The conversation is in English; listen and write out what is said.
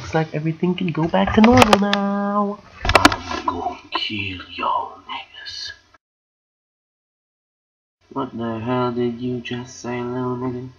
looks like everything can go back to normal now. I'm kill y'all niggas. What the hell did you just say, little nigga?